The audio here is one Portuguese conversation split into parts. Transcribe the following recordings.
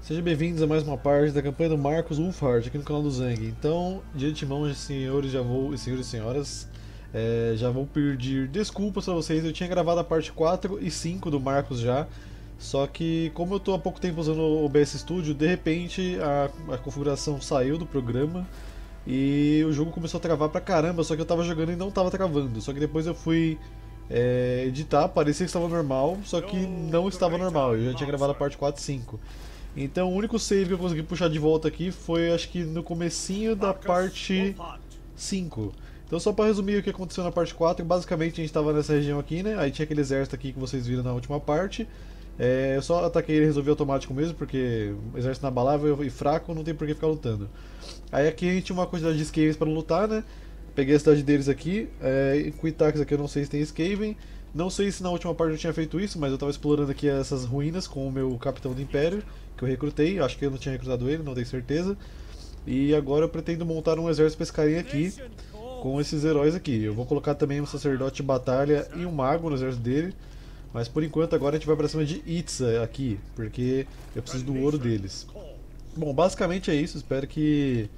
Sejam bem-vindos a mais uma parte da campanha do Marcos Wolfhard aqui no canal do Zang. Então, de antemão, senhores, já vou, senhores e senhoras, é, já vou pedir desculpas para vocês. Eu tinha gravado a parte 4 e 5 do Marcos já, só que como eu estou há pouco tempo usando o OBS Studio, de repente a, a configuração saiu do programa e o jogo começou a travar pra caramba, só que eu tava jogando e não tava travando. Só que depois eu fui é, editar, parecia que estava normal, só que não estava normal. Eu já tinha gravado a parte 4 e 5. Então o único save que eu consegui puxar de volta aqui foi acho que no comecinho da parte 5. Então só para resumir o que aconteceu na parte 4, basicamente a gente estava nessa região aqui, né? Aí tinha aquele exército aqui que vocês viram na última parte. É, eu só ataquei ele e resolvi automático mesmo, porque exército inabalável e fraco não tem por que ficar lutando. Aí aqui a gente tinha uma quantidade de Skavens para lutar, né? Peguei a cidade deles aqui, é, Quitax aqui eu não sei se tem Skaven. Não sei se na última parte eu tinha feito isso, mas eu estava explorando aqui essas ruínas com o meu capitão do Império que eu recrutei, acho que eu não tinha recrutado ele, não tenho certeza. E agora eu pretendo montar um exército pescaria aqui com esses heróis aqui. Eu vou colocar também um sacerdote de batalha e um mago no exército dele. Mas por enquanto agora a gente vai pra cima de Itza aqui, porque eu preciso do ouro deles. Bom, basicamente é isso, espero que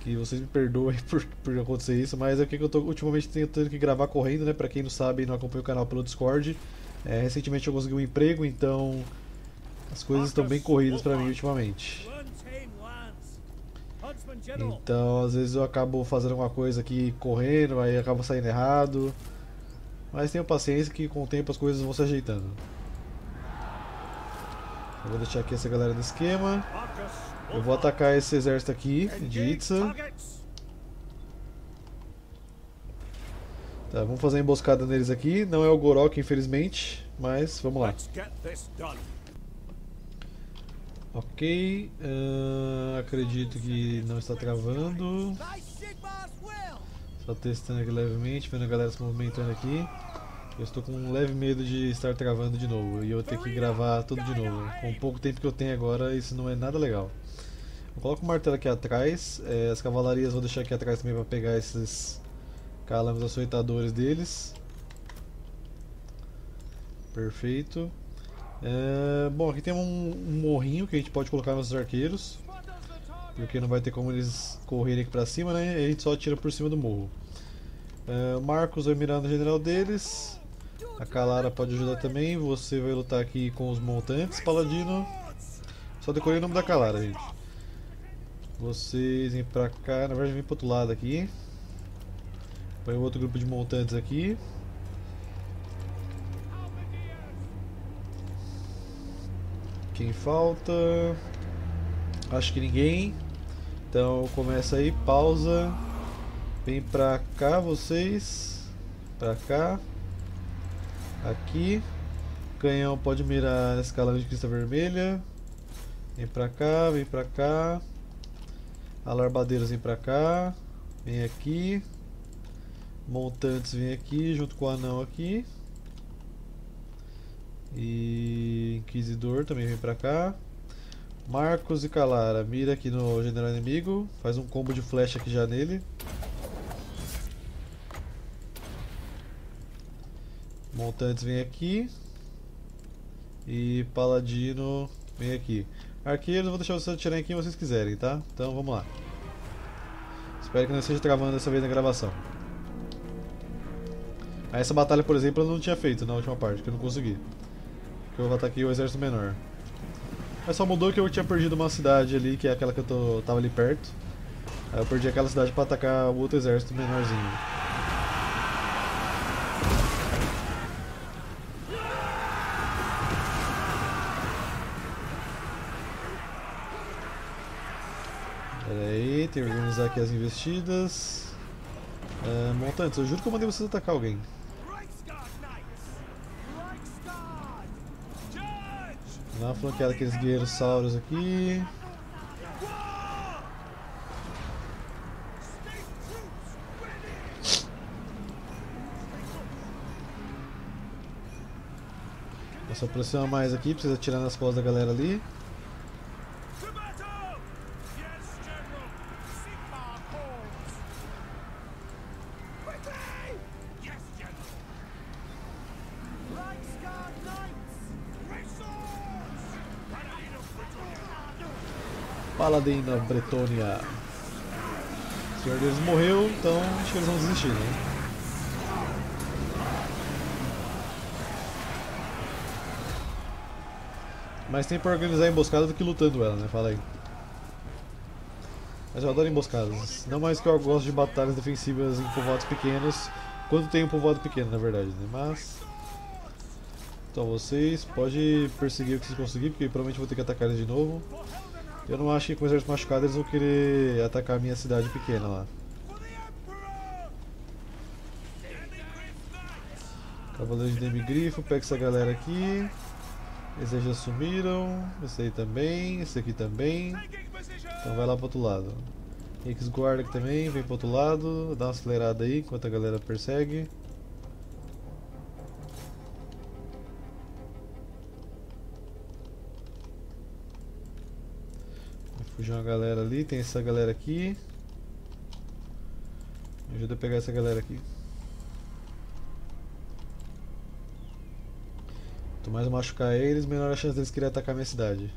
que vocês me perdoem por, por acontecer isso, mas é porque eu tô ultimamente tentando que gravar correndo, né? Pra quem não sabe e não acompanha o canal pelo Discord. É, recentemente eu consegui um emprego, então as coisas estão bem corridas para mim ultimamente. Então, às vezes eu acabo fazendo alguma coisa aqui correndo, aí acaba saindo errado. Mas tenho paciência que com o tempo as coisas vão se ajeitando. Eu vou deixar aqui essa galera no esquema. Eu vou atacar esse exército aqui de Itza. Tá, vamos fazer a emboscada neles aqui. Não é o Gorok, infelizmente, mas vamos lá. Ok, uh, acredito que não está travando. Só testando aqui levemente, vendo a galera se movimentando aqui. Eu estou com um leve medo de estar travando de novo e eu ter que gravar tudo de novo. Com o pouco tempo que eu tenho agora, isso não é nada legal. Eu coloco o martelo aqui atrás, é, as cavalarias vou deixar aqui atrás também para pegar esses calames açoitadores deles. Perfeito. É, bom, aqui tem um, um, morrinho que a gente pode colocar nos arqueiros. Porque não vai ter como eles correrem aqui pra cima, né? E a gente só atira por cima do morro. É, Marcos vai mirar no general deles. A Calara pode ajudar também. Você vai lutar aqui com os montantes, Paladino. Só decorei o nome da Calara, gente. Vocês vêm pra cá. Na verdade, vem pro outro lado aqui. Põe outro grupo de montantes aqui. Quem falta? Acho que ninguém. Então começa aí, pausa. Vem pra cá vocês. Pra cá. Aqui. Canhão pode mirar na escala de crista vermelha. Vem pra cá, vem pra cá. Alarbadeiros vem pra cá. Vem aqui. Montantes vem aqui, junto com o anão aqui. E Inquisidor também vem pra cá. Marcos e Calara, mira aqui no general inimigo, faz um combo de flecha aqui já nele. Montantes vem aqui. E Paladino vem aqui. Arqueiros, vou deixar vocês atirarem quem vocês quiserem, tá? Então vamos lá. Espero que não esteja travando dessa vez na gravação. Essa batalha, por exemplo, eu não tinha feito na última parte, que eu não consegui que eu ataquei o exército menor. Mas só mudou que eu tinha perdido uma cidade ali, que é aquela que eu tô, tava ali perto. Aí eu perdi aquela cidade pra atacar o outro exército menorzinho. Pera aí, tem que organizar aqui as investidas. Uh, montantes, eu juro que eu mandei vocês atacar alguém. Dá uma flanqueada aqueles guerreiros aqui. Essa pressão mais aqui, precisa tirar nas costas da galera ali. Paladin na Bretônia. O senhor deles morreu, então acho que eles vão desistir, né? Mais tem pra organizar emboscada do que lutando ela, né? Fala aí. Mas eu adoro emboscadas. Não mais que eu gosto de batalhas defensivas em povoados pequenos. Quando tem um povoado pequeno, na verdade, né? Mas... Então vocês, pode perseguir o que vocês conseguirem, porque provavelmente vou ter que atacar eles de novo. Eu não acho que com o exército machucado eles vão querer atacar a minha cidade pequena lá. Cavaleiro de Demigrifo, pega essa galera aqui. Esses já sumiram. Esse aí também. Esse aqui também. Então vai lá pro outro lado. X guarda aqui também, vem pro outro lado. Dá uma acelerada aí enquanto a galera persegue. Fugiu uma galera ali, tem essa galera aqui. Me ajuda a pegar essa galera aqui. Quanto mais eu machucar eles, menor a chance deles querer atacar minha cidade.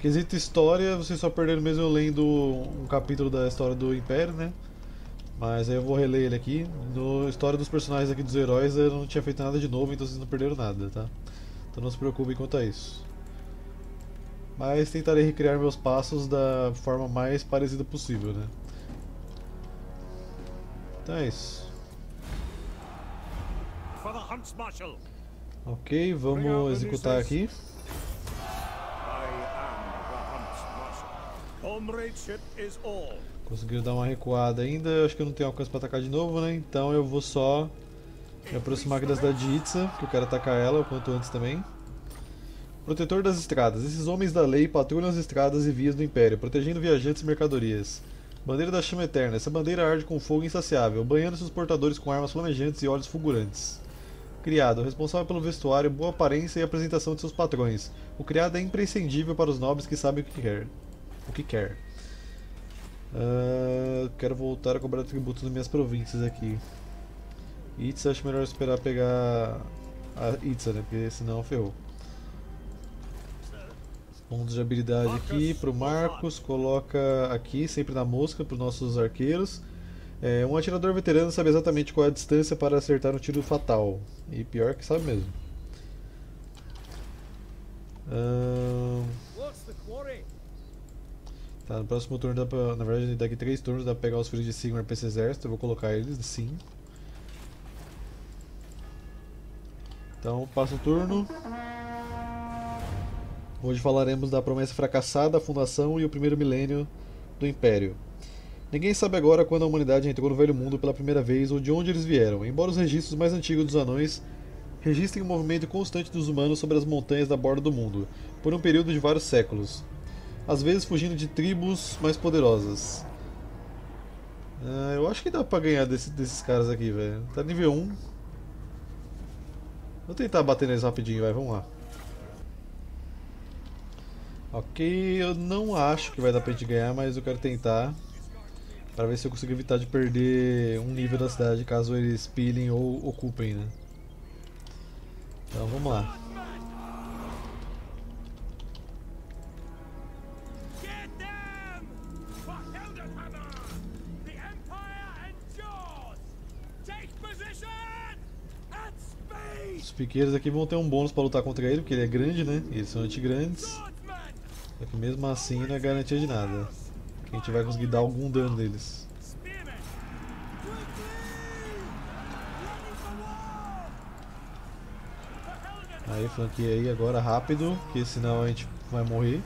Quesito história, vocês só perderam mesmo eu lendo um capítulo da história do Império, né? Mas aí eu vou reler ele aqui. No história dos personagens aqui dos heróis eu não tinha feito nada de novo, então vocês não perderam nada, tá? Então não se preocupem quanto a isso. Mas tentarei recriar meus passos da forma mais parecida possível, né? Então é isso. Ok, vamos executar aqui. Conseguiu dar uma recuada ainda, acho que eu não tenho alcance para atacar de novo, né? Então eu vou só me aproximar aqui da cidade de Itza, que eu quero atacar ela o quanto antes também. Protetor das estradas. Esses homens da lei patrulham as estradas e vias do Império, protegendo viajantes e mercadorias. Bandeira da Chama Eterna. Essa bandeira arde com fogo insaciável, banhando seus portadores com armas flamejantes e olhos fulgurantes. Criado, responsável pelo vestuário, boa aparência e apresentação de seus patrões. O criado é imprescindível para os nobres que sabem o que quer. O que quer. Uh, quero voltar a cobrar tributos nas minhas províncias aqui. Itza, acho melhor esperar pegar a Itza, né? Porque senão ferrou. Pontos de habilidade aqui para o Marcos, coloca aqui, sempre na mosca, para os nossos arqueiros. É, um atirador veterano sabe exatamente qual é a distância para acertar um tiro fatal. E pior que sabe mesmo. Tá, no próximo turno dá pra, Na verdade, daqui três turnos dá pra pegar os filhos de Sigmar pra esse exército. Eu vou colocar eles, sim. Então, passa o turno. Hoje falaremos da promessa fracassada, a fundação e o primeiro milênio do Império. Ninguém sabe agora quando a humanidade entrou no Velho Mundo pela primeira vez ou de onde eles vieram, embora os registros mais antigos dos anões registrem o movimento constante dos humanos sobre as montanhas da borda do mundo, por um período de vários séculos, às vezes fugindo de tribos mais poderosas. Ah, eu acho que dá pra ganhar desse, desses caras aqui, velho. Tá nível 1. Vou tentar bater neles rapidinho, vai, vamos lá. Ok, eu não acho que vai dar pra gente ganhar, mas eu quero tentar. Pra ver se eu consigo evitar de perder um nível da cidade caso eles pilhem ou ocupem, né? Então vamos lá. Piqueiros aqui vão ter um bônus para lutar contra ele, porque ele é grande, né? Eles são antigrandes. Só que mesmo assim não é garantia de nada. Que a gente vai conseguir dar algum dano neles. Aí, flanqueia aí agora rápido, que senão a gente vai morrer.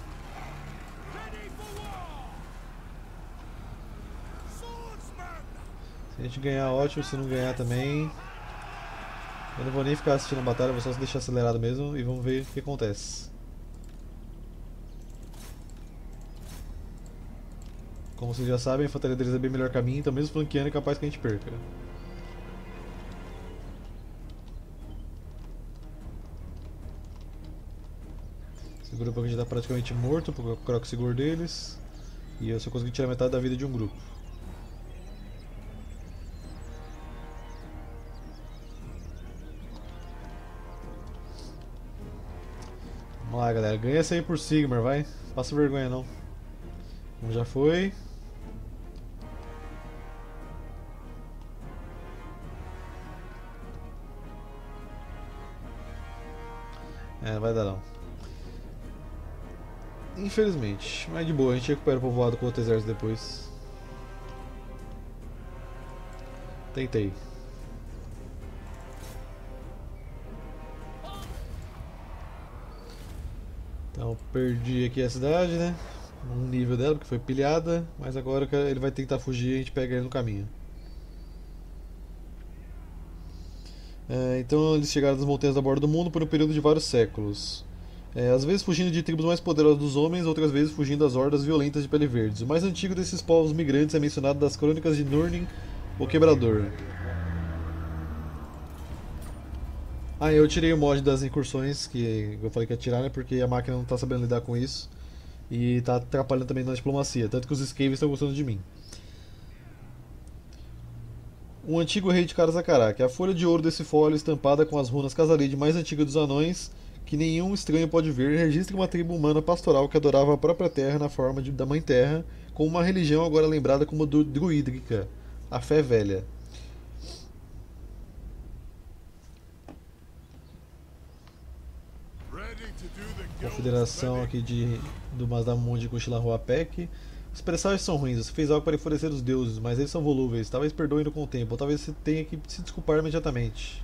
Se a gente ganhar, ótimo. Se não ganhar também... Eu não vou nem ficar assistindo a batalha, vou só deixar acelerado mesmo e vamos ver o que acontece. Como vocês já sabem, a infantaria deles é bem melhor caminho, então mesmo flanqueando é capaz que a gente perca. Esse grupo aqui já está praticamente morto por croc seguro deles. E eu só consegui tirar metade da vida de um grupo. Lá, galera. Ganha essa aí por Sigmar, vai. Passa vergonha, não. Já foi. É, vai dar não. Infelizmente. Mas de boa, a gente recupera o povoado com outro exército depois. Tentei. Então perdi aqui a cidade, né? Um nível dela, porque foi pilhada, mas agora ele vai tentar fugir e a gente pega ele no caminho. É, então eles chegaram das montanhas da borda do mundo por um período de vários séculos. É, às vezes fugindo de tribos mais poderosas dos homens, outras vezes fugindo das hordas violentas de pele verdes. O mais antigo desses povos migrantes é mencionado nas crônicas de Nurnin, o Quebrador. Ah, eu tirei o mod das incursões, que eu falei que ia tirar, né, porque a máquina não está sabendo lidar com isso. E está atrapalhando também na diplomacia, tanto que os Skaves estão gostando de mim um antigo rei de Karazakarak. A folha de ouro desse folho, estampada com as runas Casalide mais antiga dos anões, que nenhum estranho pode ver, registra uma tribo humana pastoral que adorava a própria terra na forma de, da Mãe Terra, com uma religião agora lembrada como druídica, a fé velha. Confederação aqui de, do Mazdamundi com Shilahuapek. Os presságios são ruins, você fez algo para enfurecer os deuses, mas eles são volúveis. Talvez perdoem com o tempo, ou talvez você tenha que se desculpar imediatamente.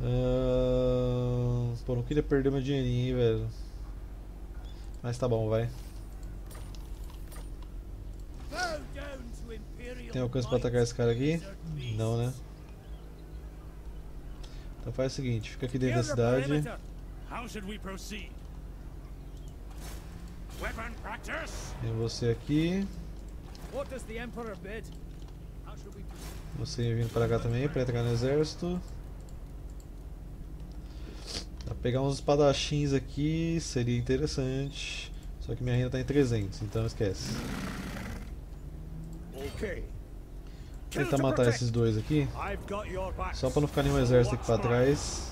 Uh... Pô, não queria perder meu dinheirinho, velho. Mas tá bom, vai. Tem alcance para atacar esse cara aqui? Não, né? Então faz o seguinte, fica aqui dentro da cidade. Tem você aqui. Você vindo para cá também para entrar no exército. Pra pegar uns espadachins aqui seria interessante. Só que minha renda está em 300, então esquece. Tentar matar esses dois aqui. Só para não ficar nenhum exército aqui para trás.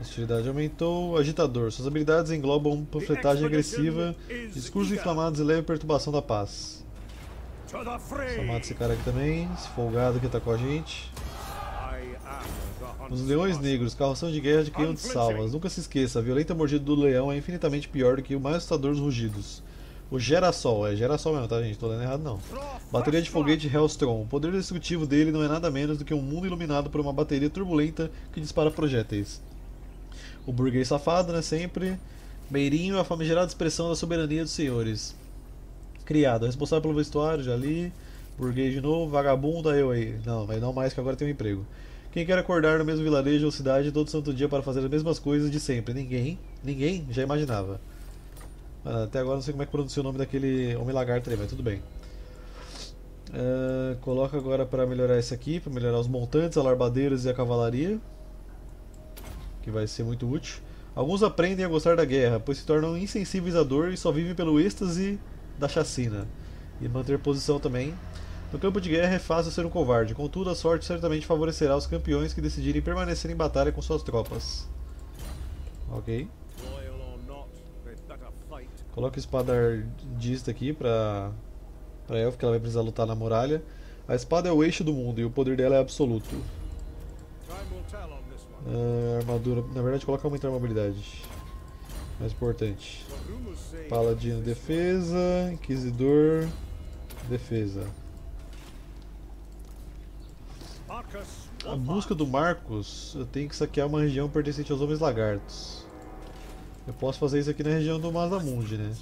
Hostilidade aumentou. Agitador. Suas habilidades englobam panfletagem agressiva, discursos inflamados e leve perturbação da paz. Só mata esse cara aqui também, esse folgado que tá com a gente. Os leões negros, carroção de guerra de canhão de salvas. Nunca se esqueça, a violenta mordida do leão é infinitamente pior do que o mais assustador dos rugidos. O Gerassol, é Gerassol mesmo, tá gente? Tô lendo errado não. Bateria de foguete Hellstrom. O poder destrutivo dele não é nada menos do que um mundo iluminado por uma bateria turbulenta que dispara projéteis. O burguês safado, né? Sempre. Beirinho, a famigerada expressão da soberania dos senhores. Criado, responsável pelo vestuário, já li. Burguês de novo, vagabundo, eu aí. Não, vai não mais que agora tem um emprego. Quem quer acordar no mesmo vilarejo ou cidade todo santo dia para fazer as mesmas coisas de sempre? Ninguém. Ninguém já imaginava. Até agora não sei como é que pronuncia o nome daquele homem lagarto aí, mas tudo bem. Uh, coloca agora para melhorar isso aqui, para melhorar os montantes, alarbadeiros e a cavalaria que vai ser muito útil. Alguns aprendem a gostar da guerra, pois se tornam insensíveis à dor e só vivem pelo êxtase da chacina. E manter posição também. No campo de guerra é fácil ser um covarde, contudo a sorte certamente favorecerá os campeões que decidirem permanecer em batalha com suas tropas. Ok. Coloca o espadardista aqui pra, pra Elf, que ela vai precisar lutar na muralha. A espada é o eixo do mundo e o poder dela é absoluto. Uh, armadura, na verdade coloca aumentar a mobilidade. Mais importante. Paladino defesa, Inquisidor defesa. A busca do Marcos, eu tenho que saquear uma região pertencente aos homens lagartos. Eu posso fazer isso aqui na região do Mazamundi, né?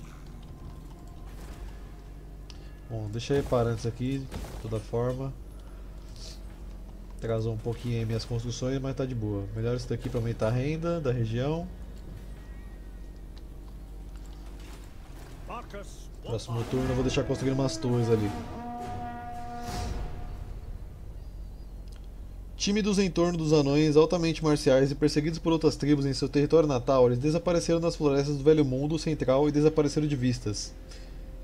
Bom, deixa eu reparar antes aqui, de toda forma. Atrasou um pouquinho aí minhas construções, mas tá de boa. Melhor isso daqui para aumentar a renda da região. Próximo turno eu vou deixar construir umas torres ali. Tímidos em torno dos anões altamente marciais e perseguidos por outras tribos em seu território natal, eles desapareceram das florestas do Velho Mundo Central e desapareceram de vistas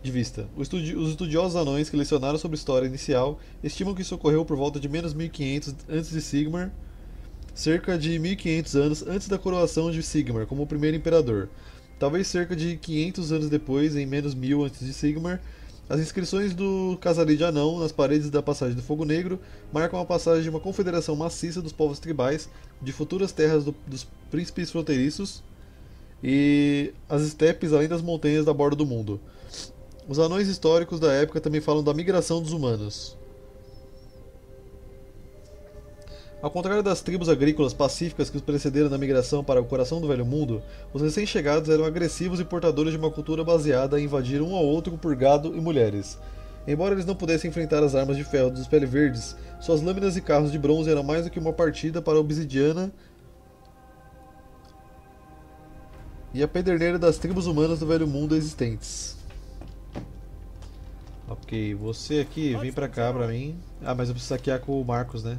de vista. Os estudiosos anões que lecionaram sobre história inicial estimam que isso ocorreu por volta de menos 1500 antes de Sigmar cerca de 1500 anos antes da coroação de Sigmar como o primeiro imperador. Talvez cerca de 500 anos depois, em menos 1000 antes de Sigmar, as inscrições do Casario de Anão nas paredes da Passagem do Fogo Negro marcam a passagem de uma confederação maciça dos povos tribais de futuras terras do, dos príncipes fronteiriços e as estepes além das montanhas da borda do mundo. Os anões históricos da época também falam da migração dos humanos. Ao contrário das tribos agrícolas pacíficas que os precederam na migração para o coração do Velho Mundo, os recém-chegados eram agressivos e portadores de uma cultura baseada em invadir um ao outro por gado e mulheres. Embora eles não pudessem enfrentar as armas de ferro dos Pele Verdes, suas lâminas e carros de bronze eram mais do que uma partida para a obsidiana e a pederneira das tribos humanas do Velho Mundo existentes. Ok, você aqui, vem pra cá pra mim. Ah, mas eu preciso saquear com o Marcos, né?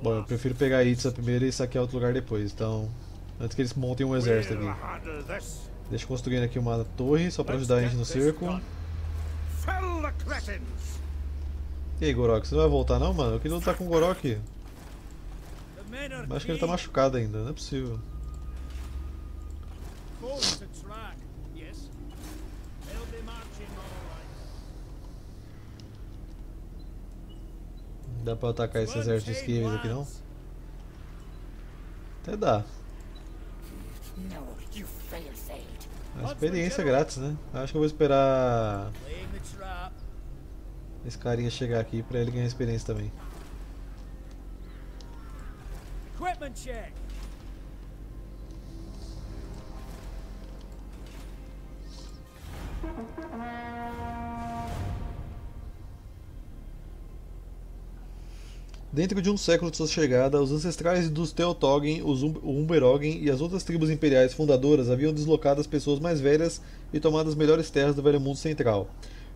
Bom, eu prefiro pegar a Itza primeiro e saquear outro lugar depois, então... Antes que eles montem um exército aqui. Deixa eu construir aqui uma torre, só pra ajudar a gente no cerco. E aí, Gorok, você não vai voltar não, mano? Eu queria lutar com o Gorok. Acho que ele tá machucado ainda, não é possível. Dá pra atacar esse exército de esquives aqui não? Até dá. A experiência é grátis, né? Acho que eu vou esperar esse carinha chegar aqui pra ele ganhar experiência também. Equipment check. Dentro de um século de sua chegada, os ancestrais dos Teotogen, os Umberogen e as outras tribos imperiais fundadoras haviam deslocado as pessoas mais velhas e tomado as melhores terras do Velho Mundo Central.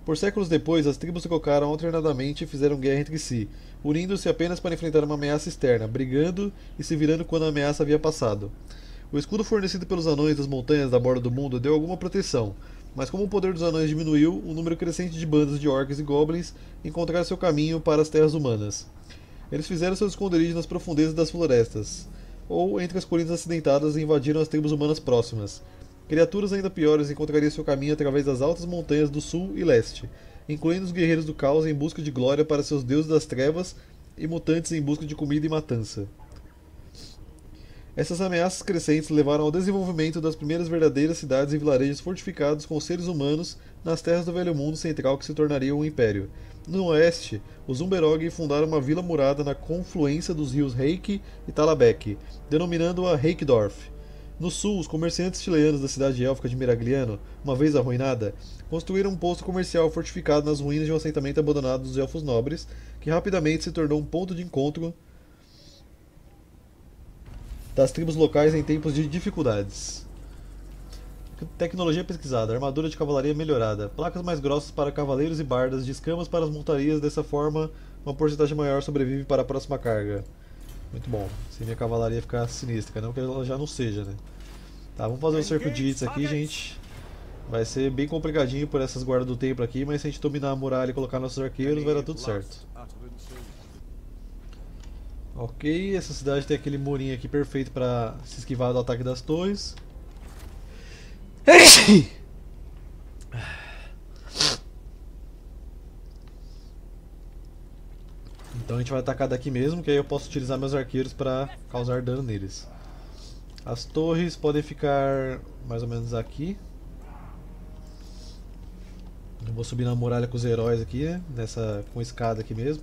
Por séculos depois, as tribos se colocaram alternadamente e fizeram guerra entre si, unindo-se apenas para enfrentar uma ameaça externa, brigando e se virando quando a ameaça havia passado. O escudo fornecido pelos anões das montanhas da borda do mundo deu alguma proteção, mas como o poder dos anões diminuiu, um número crescente de bandas de orcs e goblins encontraram seu caminho para as terras humanas. Eles fizeram seus esconderijos nas profundezas das florestas, ou entre as colinas acidentadas e invadiram as tribos humanas próximas. Criaturas ainda piores encontrariam seu caminho através das altas montanhas do sul e leste, incluindo os guerreiros do caos em busca de glória para seus deuses das trevas e mutantes em busca de comida e matança. Essas ameaças crescentes levaram ao desenvolvimento das primeiras verdadeiras cidades e vilarejos fortificados com seres humanos nas terras do Velho Mundo Central que se tornariam um império. No oeste, os Umberog fundaram uma vila murada na confluência dos rios Reik e Talabek, denominando-a Reikdorf. No sul, os comerciantes chileanos da cidade élfica de Miragliano, uma vez arruinada, construíram um posto comercial fortificado nas ruínas de um assentamento abandonado dos elfos nobres, que rapidamente se tornou um ponto de encontro das tribos locais em tempos de dificuldades. Tecnologia pesquisada, armadura de cavalaria melhorada, placas mais grossas para cavaleiros e bardas, de escamas para as montarias, dessa forma uma porcentagem maior sobrevive para a próxima carga. Muito bom, se minha cavalaria ficar sinistra, não que ela já não seja, né? Tá, vamos fazer o cerco de hits aqui, gente. Vai ser bem complicadinho por essas guardas do templo aqui, mas se a gente dominar a muralha e colocar nossos arqueiros, vai dar tudo certo. Ok, essa cidade tem aquele murinho aqui perfeito para se esquivar do ataque das torres. Então a gente vai atacar daqui mesmo, que aí eu posso utilizar meus arqueiros para causar dano neles. As torres podem ficar mais ou menos aqui. Eu vou subir na muralha com os heróis aqui, né? Nessa, com escada aqui mesmo.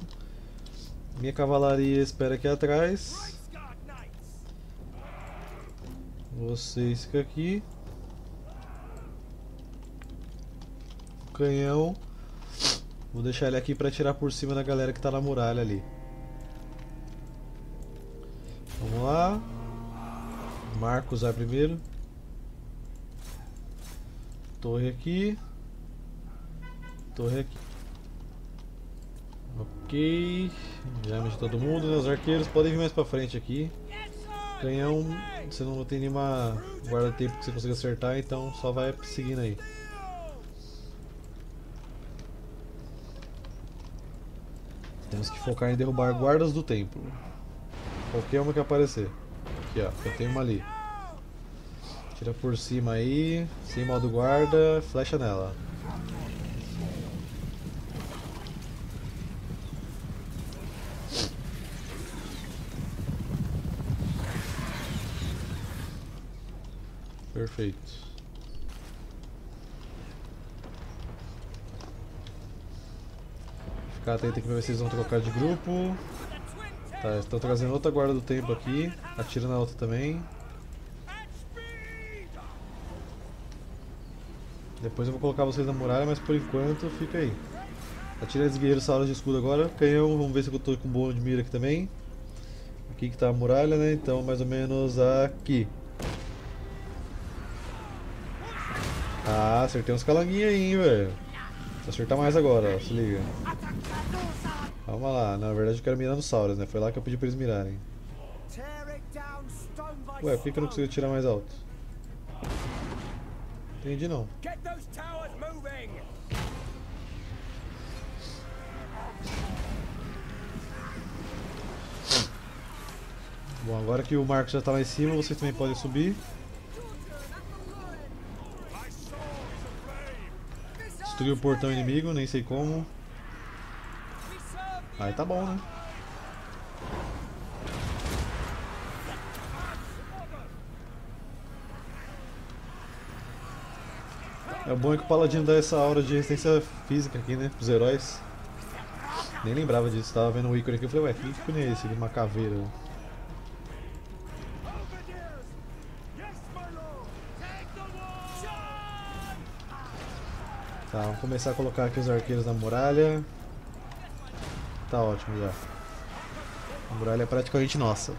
Minha cavalaria espera aqui atrás. Vocês ficam aqui. canhão. Vou deixar ele aqui para tirar por cima da galera que tá na muralha ali. Vamos lá. Marcos vai primeiro. Torre aqui. Torre aqui. Ok. Já mexi todo mundo, né? Os arqueiros podem vir mais pra frente aqui. Canhão, você não tem nenhuma guarda-tempo que você consiga acertar, então só vai seguindo aí. Temos que focar em derrubar guardas do templo. Qualquer uma que aparecer. Aqui, ó. Eu tenho uma ali. Tira por cima aí. Sem modo guarda. Flecha nela. Perfeito. Ficar atento aqui pra ver se eles vão trocar de grupo. Tá, estão trazendo outra guarda do tempo aqui. Atira na outra também. Depois eu vou colocar vocês na muralha, mas por enquanto fica aí. Atira esses guerreiros salas de escudo agora. Canhão, vamos ver se eu tô com bom de mira aqui também. Aqui que tá a muralha, né? Então mais ou menos aqui. Ah, acertei uns calanguinhos aí, hein, velho. Vou acertar mais agora, ó, se liga. Calma lá, na verdade eu quero mirar nos Sauros, né? Foi lá que eu pedi pra eles mirarem. Ué, por que, que eu não consigo tirar mais alto? Entendi não. Bom, agora que o Marcos já está lá em cima, vocês também podem subir. Destruir o portão inimigo, nem sei como. Aí tá bom, né? É bom é que o Paladino dá essa aura de resistência física aqui, né? Pros heróis. Nem lembrava disso, tava vendo o ícone aqui e falei, ué, que ícone é esse? Uma caveira. Tá, vamos começar a colocar aqui os arqueiros na muralha. Tá ótimo já. A muralha é praticamente nossa.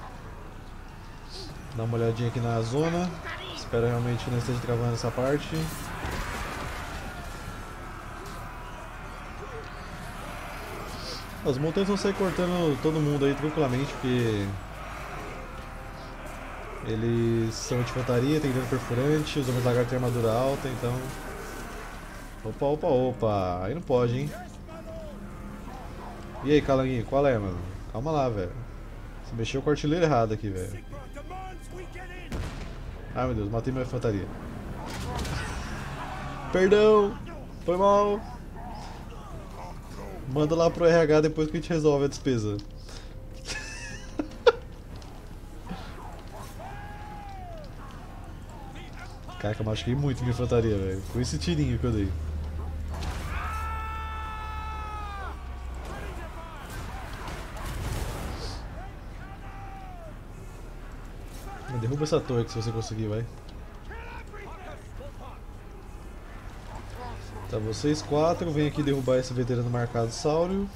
Dá uma olhadinha aqui na zona. Espero realmente não esteja travando essa parte. Os montanhas vão sair cortando todo mundo aí tranquilamente, porque eles são de infantaria, tem dano perfurante, os homens lagartos têm armadura alta, então Opa, opa, opa. Aí não pode, hein? E aí, Calanguinho, qual é, mano? Calma lá, velho. Você mexeu com o artilheiro errado aqui, velho. Ai, meu Deus, matei minha infantaria. Perdão! Foi mal! Manda lá pro RH depois que a gente resolve a despesa. Caraca, eu machuquei muito minha infantaria, velho. Com esse tirinho que eu dei. Derruba essa torre se você conseguir, vai. Tá, vocês quatro, vem aqui derrubar esse veterano marcado Saurio.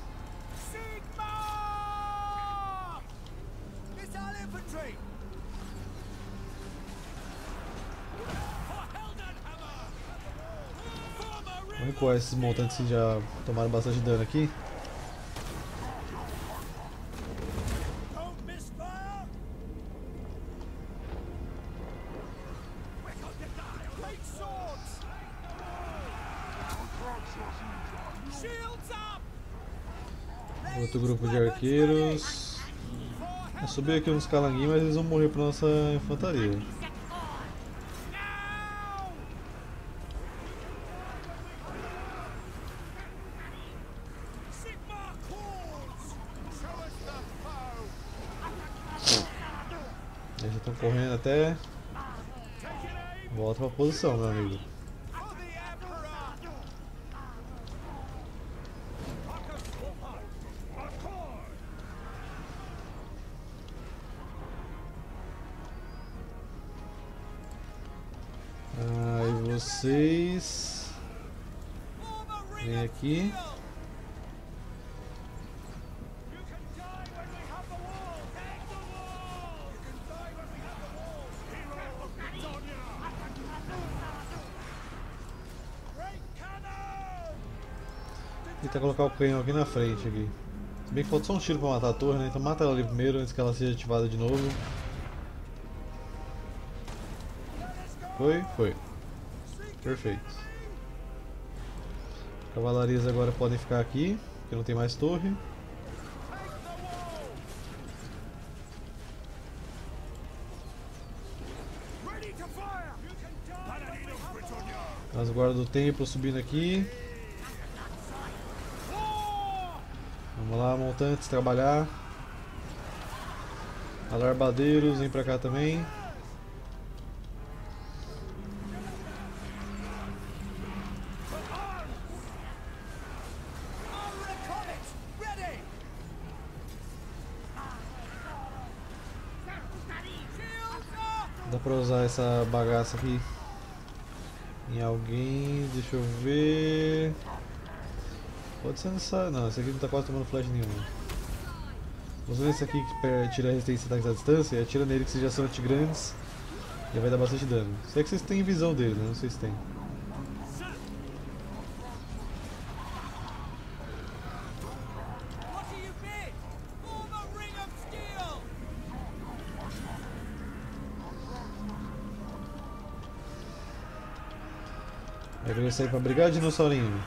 Vamos recuar esses montantes que já tomaram bastante dano aqui. Vou subir aqui uns calanguinhos, mas eles vão morrer pra nossa infantaria. Eles estão correndo até. Volta pra posição, meu amigo. Aqui. Tentar colocar o canhão aqui na frente aqui. Se bem que falta só um tiro pra matar a torre, né? Então mata ela ali primeiro antes que ela seja ativada de novo. Foi? Foi. Perfeito. Cavalarias agora podem ficar aqui, porque não tem mais torre. As guardas do templo subindo aqui. Vamos lá, montantes, trabalhar. Alarbadeiros, vem pra cá também. Essa bagaça aqui em alguém, deixa eu ver. Pode ser nessa. Não, esse aqui não tá quase tomando flash nenhuma. Usando esse aqui que tira a resistência à distância, atira nele que vocês já são antigrandes. Já vai dar bastante dano. Sei que vocês têm visão dele, né? Não sei se tem. Querer sair pra brigar, dinossaurinho?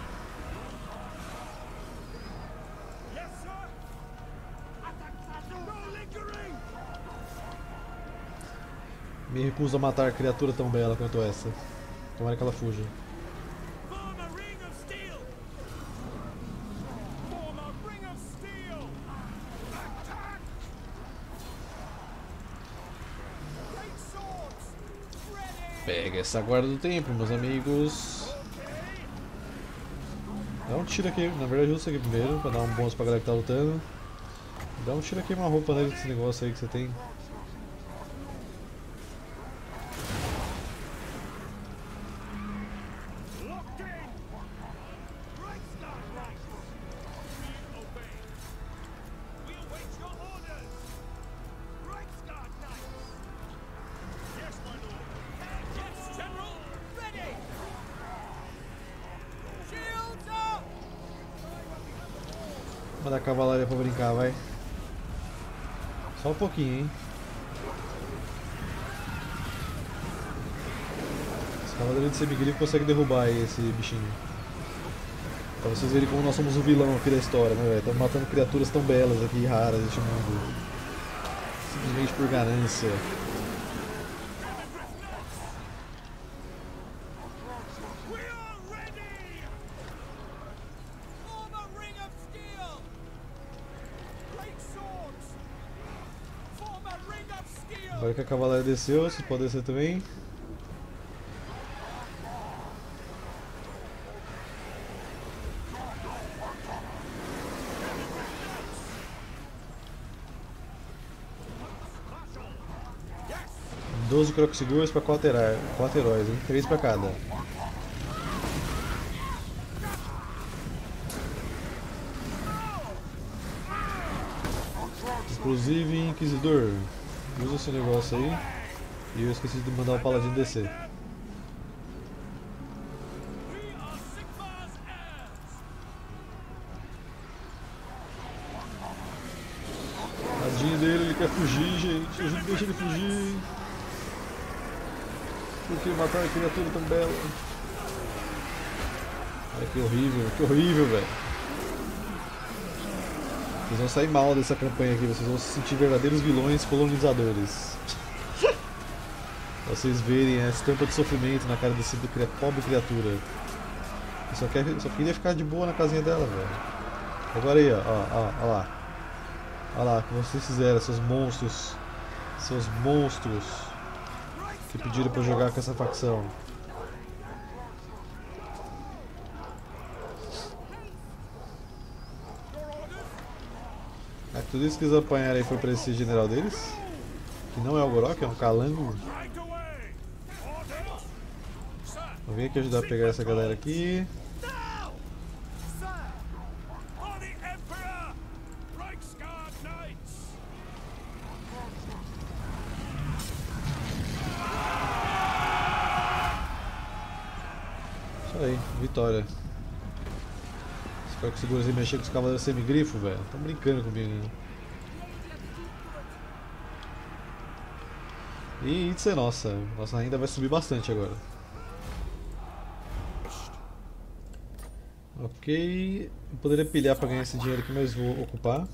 Me recuso a matar criatura tão bela quanto essa. Tomara que ela fuja. Pega essa guarda do tempo, meus amigos. Tiro aqui, na verdade usa aqui primeiro, pra dar um bônus pra galera que tá lutando. Dá um tiro aqui uma roupa nele desse negócio aí que você tem. Pouquinho, hein. Cavaleiro de semigrifo consegue derrubar esse bichinho. Pra vocês verem como nós somos o vilão aqui da história, né, velho? Estamos matando criaturas tão belas aqui, raras neste mundo. Simplesmente por ganância. Agora que a cavalaria desceu, vocês podem descer também. Doze crocossiguras para quatro heróis, hein? Três para cada. Inclusive, Inquisidor, usa esse negócio aí. E eu esqueci de mandar o Paladino descer. Tadinho dele, ele quer fugir, gente. A gente deixa ele fugir. Por que matar a criatura tão bela? Olha que horrível, que horrível, velho. Vocês vão sair mal dessa campanha aqui, vocês vão se sentir verdadeiros vilões colonizadores. vocês verem a estampa de sofrimento na cara desse pobre criatura. Eu só, quer, só queria ficar de boa na casinha dela, velho. Agora aí, ó, ó, ó, lá. Olha lá, o que vocês fizeram, seus monstros. Seus monstros. Que pediram pra jogar com essa facção. Tudo isso que eles apanharam aí foi pra esse general deles? Que não é o Gorok, é um calango. Vou vir aqui ajudar a pegar essa galera aqui. Isso aí, vitória. Espero que segura e mexer com os cavaleiros semigrifo, velho. Tão brincando comigo, né? E isso é nossa. Nossa ainda vai subir bastante agora. Ok. Eu poderia pilhar pra ganhar esse dinheiro aqui, mas vou ocupar.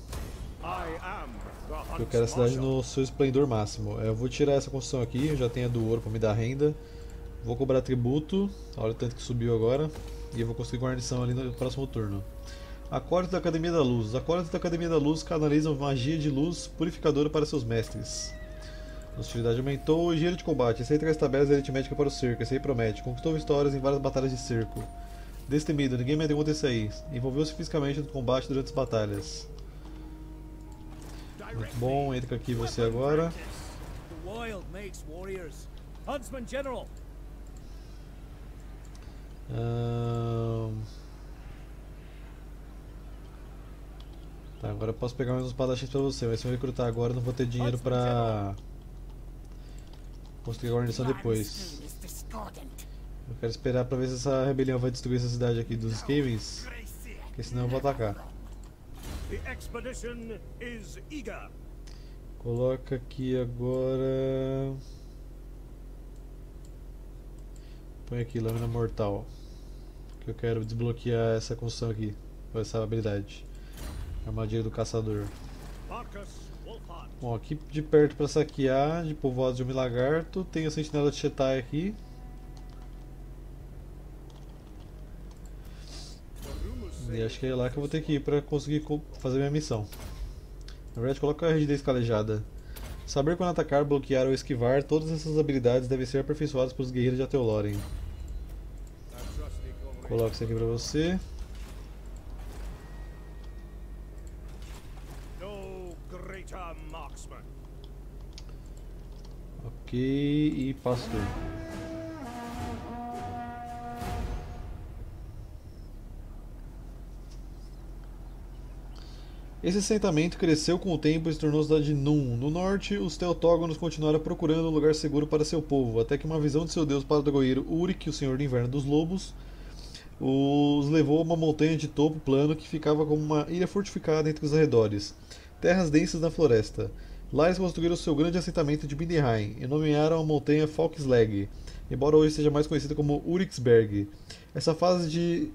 Eu quero a cidade no seu esplendor máximo. É, eu vou tirar essa construção aqui, eu já tenho a do ouro pra me dar renda. Vou cobrar tributo, olha o tanto que subiu agora, e eu vou conseguir guarnição ali no próximo turno. Acólitos da Academia da Luz. Acólitos da Academia da Luz canalizam magia de luz purificadora para seus mestres. Hostilidade aumentou. Giro de combate. Aí traz tabelas aritmética para o cerco. Esse aí promete. Conquistou vitórias em várias batalhas de cerco. Destemido. Ninguém me derrota esse aí. Envolveu-se fisicamente no combate durante as batalhas. Muito bom. Entra aqui você agora. Huntsman General, Tá, agora eu posso pegar mais uns espadachins pra você, mas se eu recrutar agora eu não vou ter dinheiro pra construir a guarnição depois. Eu quero esperar pra ver se essa rebelião vai destruir essa cidade aqui dos Skavens, porque senão eu vou atacar. Coloca aqui agora. Põe aqui, lâmina mortal. Que eu quero desbloquear essa construção aqui, com essa habilidade. Armadilha do caçador. Bom, aqui de perto para saquear, de povoados de Homem Lagarto, tem a sentinela de Shetai aqui. E acho que é lá que eu vou ter que ir para conseguir co- fazer minha missão. Na verdade, coloca a rigidez calejada. Saber quando atacar, bloquear ou esquivar, todas essas habilidades devem ser aperfeiçoadas pelos guerreiros de Ateoloren. Coloco isso aqui pra você. Ok, e passo turno. Esse assentamento cresceu com o tempo e se tornou a cidade de Num. No norte, os Teotógonos continuaram procurando um lugar seguro para seu povo, até que uma visão de seu deus padroeiro Urik, o Senhor do Inverno dos Lobos, os levou a uma montanha de topo plano que ficava como uma ilha fortificada entre os arredores. Terras densas na floresta. Lá eles construíram seu grande assentamento de Binderheim e nomearam a montanha Falkslag, embora hoje seja mais conhecida como Uriksberg. Essa fase de,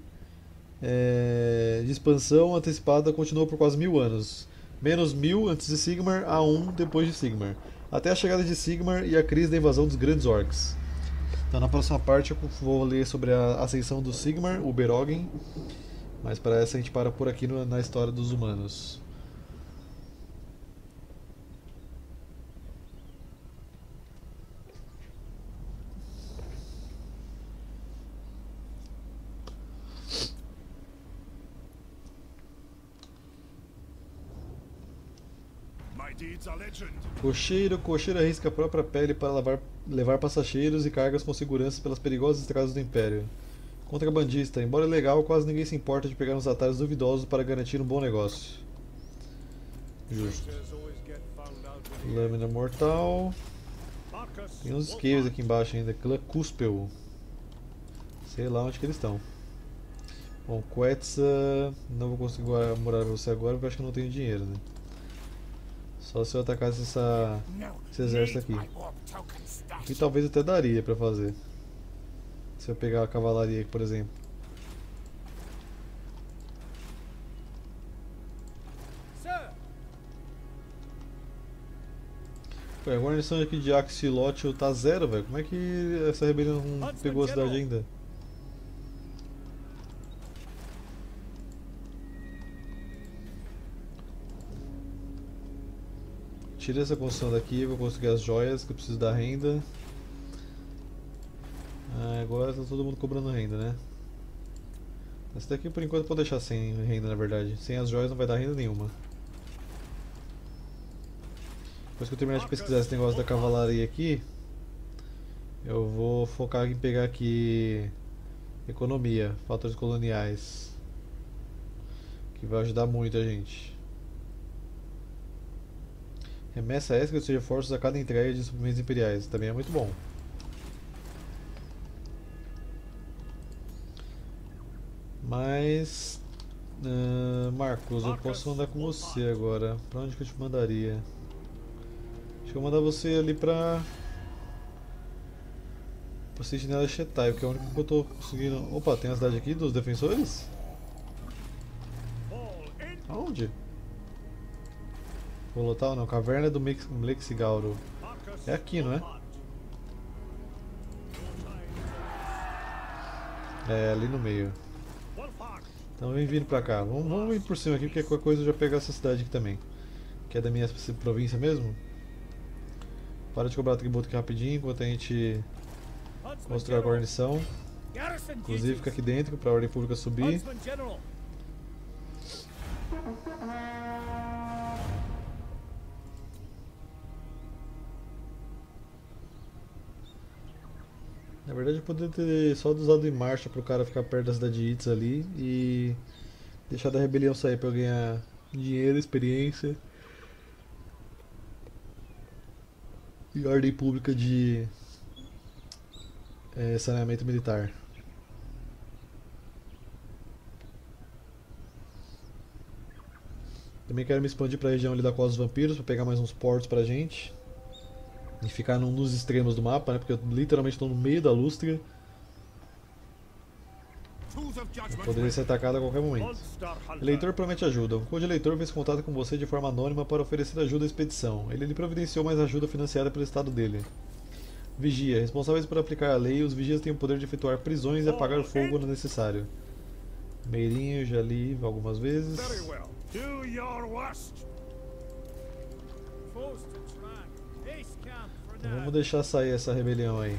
é, de expansão antecipada continuou por quase mil anos, menos mil antes de Sigmar a um depois de Sigmar, até a chegada de Sigmar e a crise da invasão dos grandes orcs. Então na próxima parte eu vou ler sobre a ascensão do Sigmar, o Beroggen, mas para essa a gente para por aqui na história dos humanos. Cocheiro, cocheiro arrisca a própria pele para levar, levar passageiros e cargas com segurança pelas perigosas estradas do Império. Contrabandista, embora legal, quase ninguém se importa de pegar uns atalhos duvidosos para garantir um bom negócio. Justo. Lâmina mortal. Tem uns caves aqui embaixo ainda. Clã Cuspel. Sei lá onde que eles estão. Bom, Quetzal. Não vou conseguir morar você agora porque acho que não tenho dinheiro, né? Só se eu atacasse essa, esse exército aqui. Que talvez até daria pra fazer. Se eu pegar a cavalaria aqui, por exemplo. Pô, a guarnição aqui de Axilotl tá zero, velho. Como é que essa rebelião não pegou a cidade ainda? Tira essa construção daqui, vou conseguir as joias que eu preciso da renda. Ah, agora tá todo mundo cobrando renda, né? Essa daqui por enquanto eu vou deixar sem renda, na verdade. Sem as joias não vai dar renda nenhuma. Depois que eu terminar de pesquisar esse negócio da cavalaria aqui, eu vou focar em pegar aqui economia, fatores coloniais, que vai ajudar muito a gente. Remessa extra de reforços a cada entrega de suprimentos imperiais, também é muito bom. Mas, ah, Marcos, eu posso andar com você agora. Pra onde que eu te mandaria? Acho que eu vou mandar você ali pra. Pra Sentinela Shetai, que é o único que eu tô conseguindo. Opa, tem a cidade aqui dos defensores? Aonde? Ou não? Caverna do Mlexigauro. É aqui, não é? É, ali no meio. Então vem vindo pra cá. Vamos, vamos vir por cima aqui, porque qualquer coisa eu já pegar essa cidade aqui também. Que é da minha província mesmo. Para de cobrar tributo aqui rapidinho, enquanto a gente construir a guarnição. Inclusive fica aqui dentro pra ordem pública subir. Verdade eu poderia ter só usado em marcha pro cara ficar perto da cidade de Itz ali e deixar da rebelião sair pra eu ganhar dinheiro, experiência e ordem pública de eh, saneamento militar. Também quero me expandir pra região ali da Costa dos Vampiros pra pegar mais uns portos pra gente. E ficar num dos extremos do mapa, né? Porque eu literalmente estou no meio da lustra. Judgment. Poderia ser atacado a qualquer momento. Eleitor promete ajuda. Um code eleitor fez contato com você de forma anônima para oferecer ajuda à expedição. Ele lhe providenciou mais ajuda financiada pelo estado dele. Vigia. Responsáveis por aplicar a lei, os vigias têm o poder de efetuar prisões e apagar fogo quando necessário. Meirinho, já li algumas vezes. Very well. Do your worst. Base Então vamos deixar sair essa rebelião aí.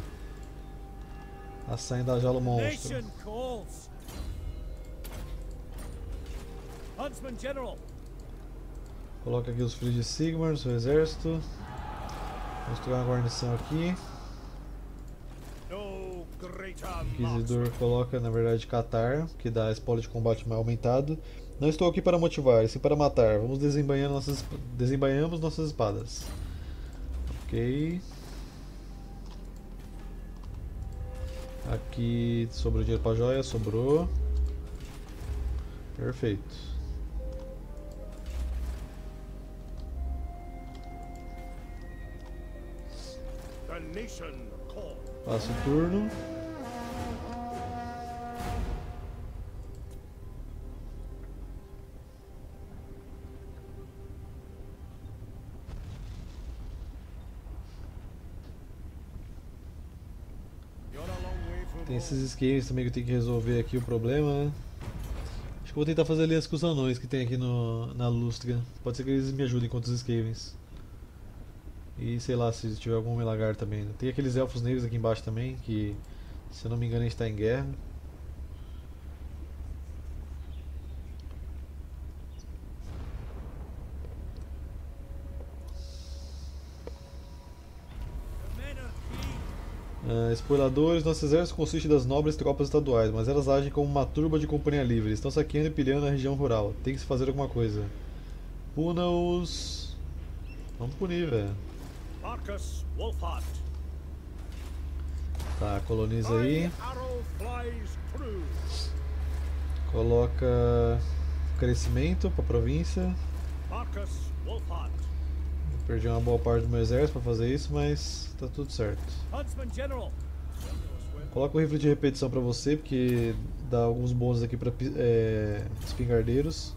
A saída da Jalo Monstro. Coloca aqui os filhos de Sigmar seu exército. Construir uma guarnição aqui. Inquisidor coloca, na verdade, Catar, que dá espólio de combate mais aumentado. Não estou aqui para motivar, e sim para matar. Vamos desembainhando nossas, desembainhamos nossas espadas. Ok. Aqui sobrou dinheiro para joia, sobrou. Perfeito. Passo o turno. Esses esquemas também que eu tenho que resolver aqui o problema, né? Acho que vou tentar fazer com os anões que tem aqui no, na Lustra. Pode ser que eles me ajudem contra os Skavens. E sei lá se tiver algum Melagar também. Tem aqueles elfos negros aqui embaixo também, que se eu não me engano a gente tá em guerra. Keen. Ah, spoiladores, nosso exército consiste das nobres tropas estaduais, mas elas agem como uma turba de companhia livre. Estão saqueando e pilhando a região rural. Tem que se fazer alguma coisa. Puna-os. Vamos punir, velho. Marcus Wolfhard. Tá, coloniza aí. Coloca crescimento pra província. Marcus Wolfhard. Perdi uma boa parte do meu exército pra fazer isso, mas tá tudo certo. Coloca o rifle de repetição pra você, porque dá alguns bônus aqui pi- é, espingardeiros.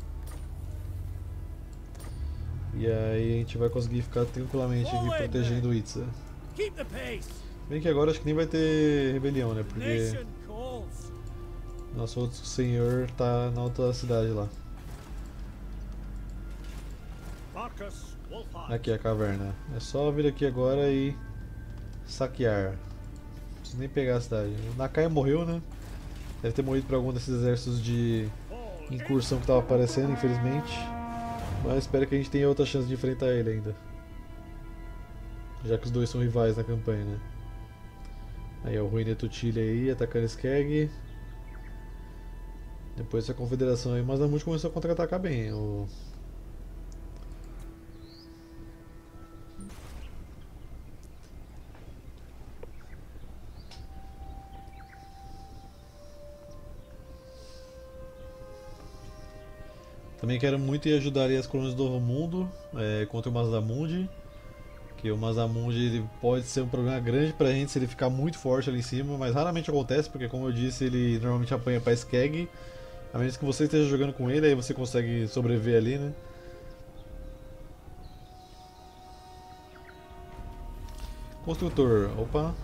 E aí a gente vai conseguir ficar tranquilamente aqui protegendo o Itza. Bem que agora acho que nem vai ter rebelião, né? Porque nosso outro senhor tá na outra cidade lá. Marcus. Aqui a caverna. É só vir aqui agora e saquear. Não preciso nem pegar a cidade. O Nakai morreu, né? Deve ter morrido para algum desses exércitos de incursão que tava aparecendo, infelizmente. Mas espero que a gente tenha outra chance de enfrentar ele ainda. Já que os dois são rivais na campanha, né? Aí é o Ruine Tutilha aí, atacando Skeg. Depois essa confederação aí, mas a Mute começou a contra-atacar bem. O... Também quero muito ir ajudar as colônias do Novo Mundo é, contra o Mazamundi. Que o Mazamundi ele pode ser um problema grande pra gente se ele ficar muito forte ali em cima, mas raramente acontece, porque como eu disse, ele normalmente apanha pra Skeg. A menos que você esteja jogando com ele, aí você consegue sobreviver ali, né? Construtor, opa.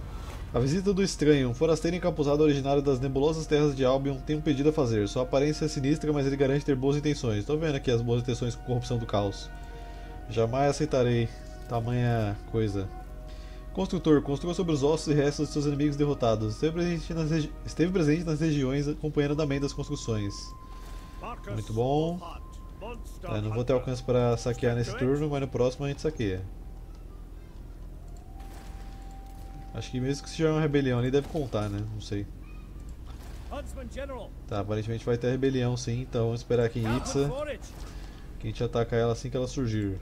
A visita do estranho, um forasteiro encapuzado originário das nebulosas terras de Albion, tem um pedido a fazer. Sua aparência é sinistra, mas ele garante ter boas intenções. Estou vendo aqui as boas intenções com corrupção do caos. Jamais aceitarei tamanha coisa. Construtor, construa sobre os ossos e restos de seus inimigos derrotados. Esteve presente nas, regi esteve presente nas regiões acompanhando também das construções. Muito bom. É, não vou ter alcance para saquear nesse turno, mas no próximo a gente saqueia. Acho que mesmo que se tiver uma rebelião ali deve contar, né? Não sei. Tá, aparentemente vai ter rebelião sim, então vamos esperar aqui em Itza. Que a gente ataca ela assim que ela surgir.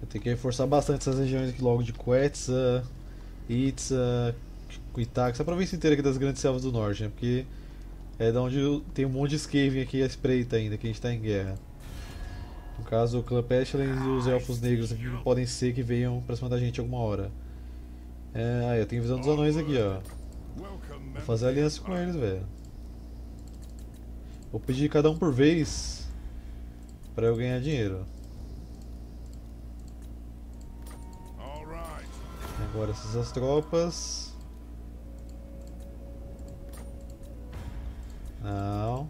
Vai ter que reforçar bastante essas regiões aqui logo de Quetzal, Itza, Itax, a província inteira aqui das grandes selvas do norte, né? Porque é da onde tem um monte de Skaven aqui à espreita ainda, que a gente está em guerra. No caso, o clã Pestilence e os Elfos Negros aqui podem ser que venham pra cima da gente alguma hora. É, aí eu tenho visão dos anões aqui, ó. Vou fazer aliança com eles, velho. Vou pedir cada um por vez pra eu ganhar dinheiro. Agora essas tropas. Não.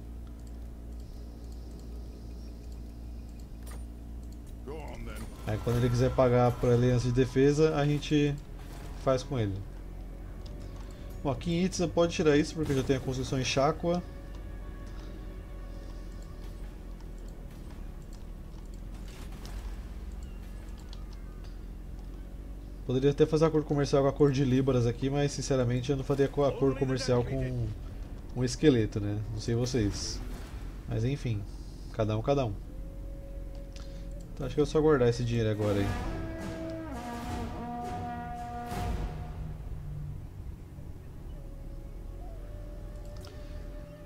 Aí quando ele quiser pagar para aliança de defesa, a gente faz com ele. Bom, aqui em Itza pode tirar isso porque já tem a construção em Chakwa. Poderia até fazer acordo comercial com a cor de Líbaras aqui, mas sinceramente eu não faria acordo comercial com um esqueleto, né? Não sei vocês. Mas enfim, cada um, cada um. Então acho que eu só guardar esse dinheiro agora aí.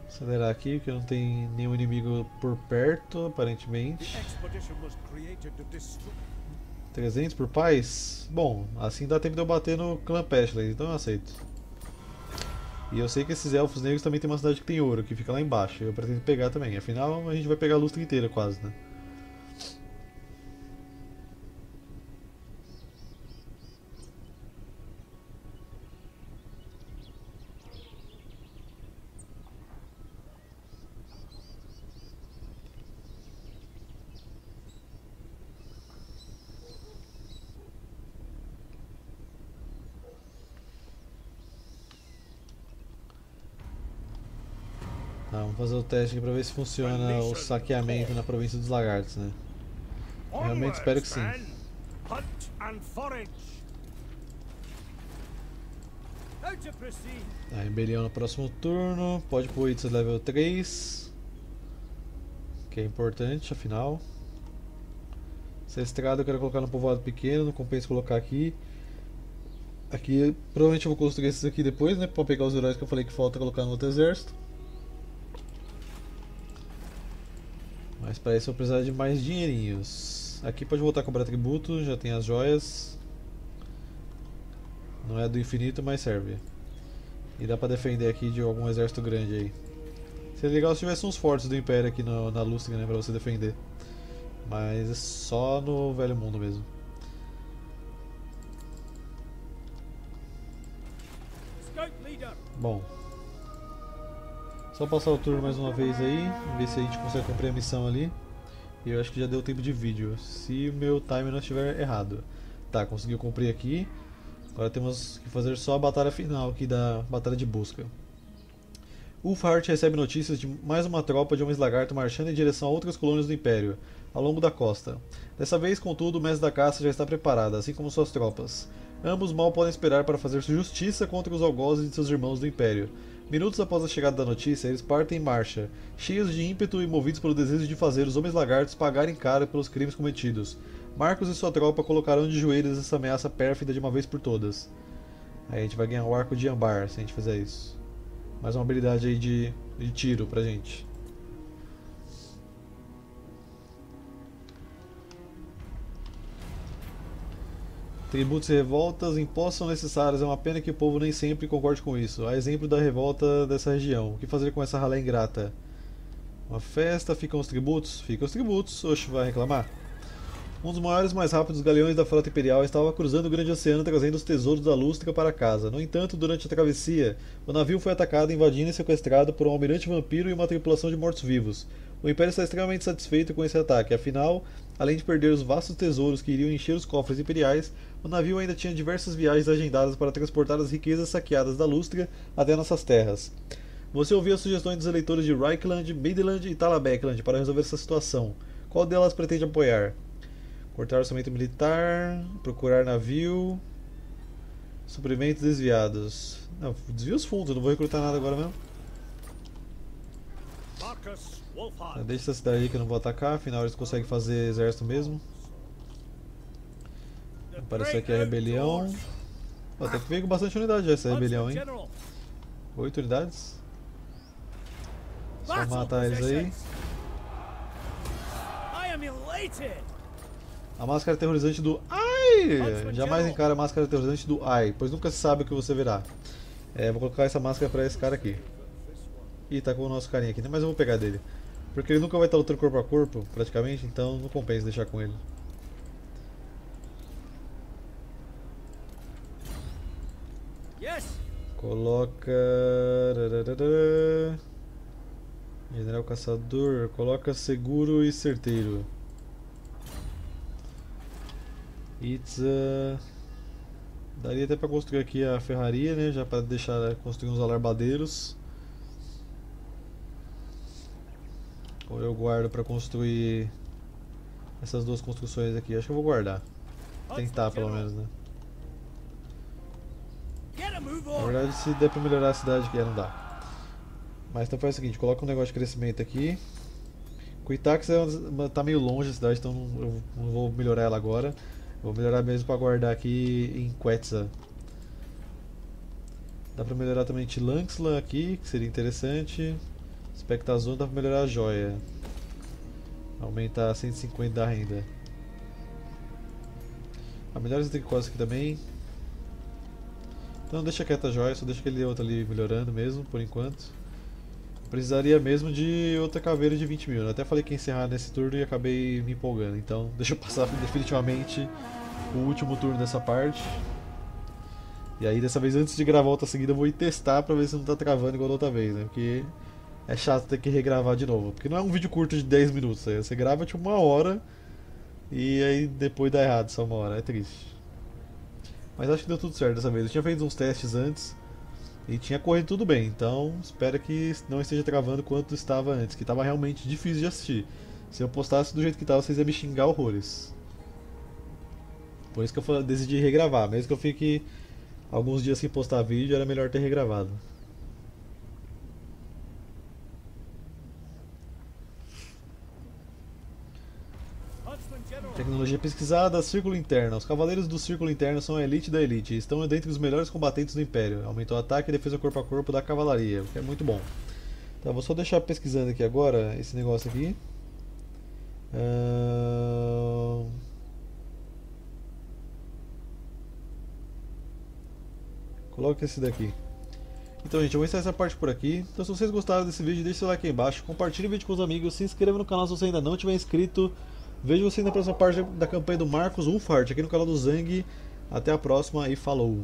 Acelerar aqui, porque não tem nenhum inimigo por perto, aparentemente. 300 por paz? Bom, assim dá tempo de eu bater no clã Pestilence, então eu aceito. E eu sei que esses elfos negros também tem uma cidade que tem ouro, que fica lá embaixo. Eu pretendo pegar também. Afinal, a gente vai pegar a lustra inteira quase, né? Tá, vamos fazer o teste aqui pra ver se funciona o saqueamento na província dos lagartos, né? Eu realmente espero que sim. A rebelião no próximo turno. Pode pôr Itza level 3. Que é importante, afinal. Essa estrada eu quero colocar no povoado pequeno, não compensa colocar aqui. Aqui, provavelmente eu vou construir esses aqui depois, né? Pra pegar os heróis que eu falei que falta colocar no outro exército. Para isso eu vou precisar de mais dinheirinhos. Aqui pode voltar a cobrar tributo, já tem as joias. Não é do infinito, mas serve. E dá pra defender aqui de algum exército grande aí. Seria legal se tivesse uns fortes do Império aqui no, na Lustra, né, pra você defender. Mas é só no Velho Mundo mesmo. Bom, só passar o turno mais uma vez aí, ver se a gente consegue cumprir a missão ali. E eu acho que já deu tempo de vídeo, se meu time não estiver errado. Tá, conseguiu cumprir aqui. Agora temos que fazer só a batalha final aqui da batalha de busca. Ulfhart recebe notícias de mais uma tropa de homens lagarto marchando em direção a outras colônias do Império, ao longo da costa. Dessa vez, contudo, o mestre da caça já está preparado, assim como suas tropas. Ambos mal podem esperar para fazer justiça contra os algozes de seus irmãos do Império, Minutos após a chegada da notícia, eles partem em marcha, cheios de ímpeto e movidos pelo desejo de fazer os homens lagartos pagarem caro pelos crimes cometidos. Marcos e sua tropa colocarão de joelhos essa ameaça pérfida de uma vez por todas. Aí a gente vai ganhar o arco de Ambar se a gente fizer isso. Mais uma habilidade aí de, de tiro pra gente. Tributos e revoltas, impostos são necessários, é uma pena que o povo nem sempre concorde com isso. A exemplo da revolta dessa região. O que fazer com essa ralé ingrata? Uma festa, ficam os tributos? Ficam os tributos. Oxe, vai reclamar? Um dos maiores e mais rápidos galeões da frota imperial estava cruzando o grande oceano trazendo os tesouros da Lústria para casa. No entanto, durante a travessia, o navio foi atacado, invadido e sequestrado por um almirante vampiro e uma tripulação de mortos-vivos. O Império está extremamente satisfeito com esse ataque, afinal, além de perder os vastos tesouros que iriam encher os cofres imperiais, o navio ainda tinha diversas viagens agendadas para transportar as riquezas saqueadas da Lústria até nossas terras. Você ouviu as sugestões dos eleitores de Reichland, Midland e Talabeckland para resolver essa situação. Qual delas pretende apoiar? Cortar orçamento militar, procurar navio, suprimentos desviados. Não, desvia os fundos, não vou recrutar nada agora mesmo. Marcus. Deixa essa cidade aí que eu não vou atacar, afinal eles conseguem fazer exército mesmo. Great aqui a rebelião. outdoors. Ó, até que veio com bastante unidade já essa rebelião, hein? Oito unidades. Só matar eles aí. A máscara aterrorizante do Ai! Jamais encara a máscara aterrorizante do Ai, pois nunca se sabe o que você verá. É, vou colocar essa máscara pra esse cara aqui. Ih, tá com o nosso carinha aqui, né? mas eu vou pegar dele. Porque ele nunca vai estar lutando corpo a corpo, praticamente, então não compensa deixar com ele. Yes. Coloca. General Caçador. Coloca seguro e certeiro. Itza. Daria até pra construir aqui a ferraria, né? Já pra deixar construir uns alarbadeiros. Ou eu guardo pra construir essas duas construções aqui. Acho que eu vou guardar. Tentar pelo menos, né? Na verdade, se der pra melhorar a cidade aqui, não dá. Mas então faz o seguinte, coloca um negócio de crescimento aqui. Cuitax é tá meio longe a cidade, então eu não vou melhorar ela agora. Vou melhorar mesmo pra guardar aqui em Quetzal. Dá pra melhorar também Tilanxla aqui, que seria interessante. Spectazon dá pra melhorar a joia. Aumentar 150 da renda. A melhor tem quase aqui também. Então deixa quieta a joia, só deixa aquele outro ali melhorando mesmo, por enquanto. Precisaria mesmo de outra caveira de 20 mil. Eu até falei que ia encerrar nesse turno e acabei me empolgando. Então deixa eu passar definitivamente o último turno dessa parte. E aí dessa vez antes de gravar outra seguida eu vou ir testar pra ver se não tá travando igual da outra vez, né? Porque é chato ter que regravar de novo. Porque não é um vídeo curto de 10 minutos, aí você grava tipo uma hora e aí depois dá errado só uma hora, é triste. Mas acho que deu tudo certo dessa vez. Eu tinha feito uns testes antes e tinha corrido tudo bem. Então espero que não esteja travando quanto estava antes, que estava realmente difícil de assistir. Se eu postasse do jeito que estava, vocês iam me xingar horrores. Por isso que eu decidi regravar. Mesmo que eu fique alguns dias sem postar vídeo, era melhor ter regravado. Huntsman General. Tecnologia pesquisada, Círculo Interno. Os Cavaleiros do Círculo Interno são a elite da elite estão dentre os melhores combatentes do Império. Aumentou o ataque e defesa corpo a corpo da cavalaria, o que é muito bom. Tá, vou só deixar pesquisando aqui agora esse negócio aqui. Ahn, Coloca esse daqui. Então, gente, eu vou encerrar essa parte por aqui. Então, se vocês gostaram desse vídeo, deixe seu like aí embaixo, compartilhe o vídeo com os amigos, se inscreva no canal se você ainda não tiver inscrito. Vejo você na próxima parte da campanha do Marcos Ulfart aqui no canal do Zang. Até a próxima e falou!